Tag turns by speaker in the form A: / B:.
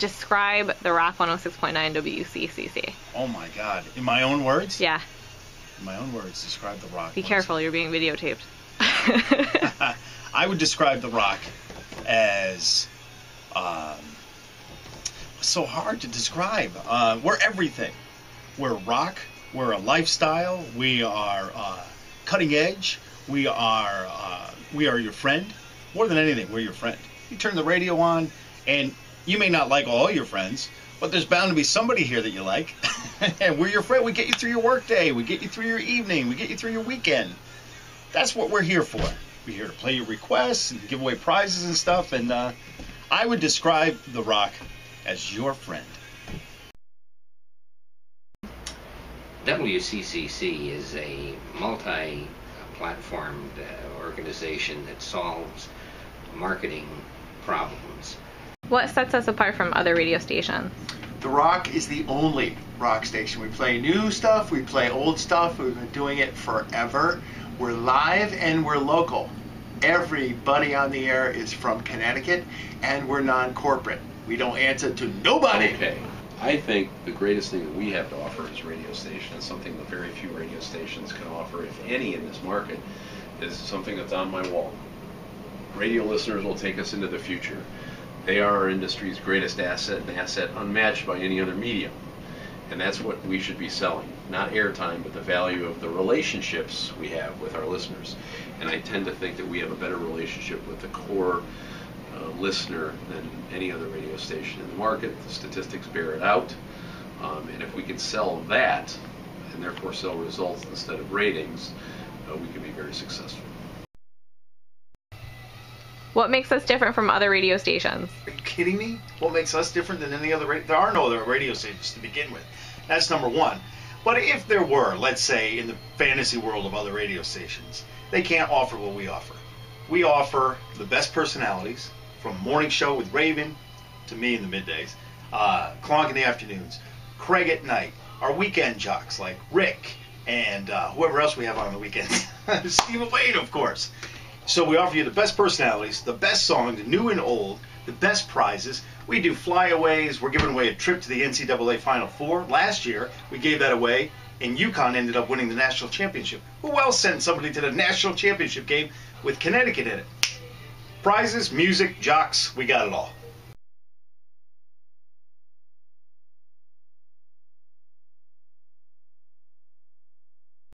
A: Describe the Rock 106.9 WCCC.
B: Oh my God! In my own words.
A: Yeah.
B: In my own words, describe the rock.
A: Be careful, you're being videotaped.
B: I would describe the rock as um, so hard to describe. Uh, we're everything. We're rock. We're a lifestyle. We are uh, cutting edge. We are uh, we are your friend. More than anything, we're your friend. You turn the radio on, and you may not like all your friends, but there's bound to be somebody here that you like. and we're your friend. We get you through your workday. We get you through your evening. We get you through your weekend. That's what we're here for. We're here to play your requests and give away prizes and stuff. And uh, I would describe The Rock as your friend.
C: WCCC is a multi platformed uh, organization that solves marketing problems.
A: What sets us apart from other radio stations?
D: The Rock is the only rock station. We play new stuff, we play old stuff, we've been doing it forever. We're live and we're local. Everybody on the air is from Connecticut and we're non corporate. We don't answer to nobody.
E: Okay. I think the greatest thing that we have to offer as radio station is something that very few radio stations can offer, if any, in this market, is something that's on my wall. Radio listeners will take us into the future. They are our industry's greatest asset, an asset unmatched by any other medium. And that's what we should be selling. Not airtime, but the value of the relationships we have with our listeners. And I tend to think that we have a better relationship with the core uh, listener than any other radio station in the market. The statistics bear it out. Um, and if we can sell that, and therefore sell results instead of ratings, uh, we can be very successful.
A: What makes us different from other radio stations?
B: Are you kidding me? What makes us different than any other radio? There are no other radio stations to begin with. That's number one. But if there were, let's say, in the fantasy world of other radio stations, they can't offer what we offer. We offer the best personalities, from morning show with Raven to me in the middays, uh, Clonk in the afternoons, Craig at night, our weekend jocks like Rick and uh, whoever else we have on the weekends, Steve Wayne, of course. So we offer you the best personalities, the best songs, new and old, the best prizes. We do flyaways. We're giving away a trip to the NCAA Final Four. Last year, we gave that away, and UConn ended up winning the national championship. Who else sent somebody to the national championship game with Connecticut in it? Prizes, music, jocks, we got it all.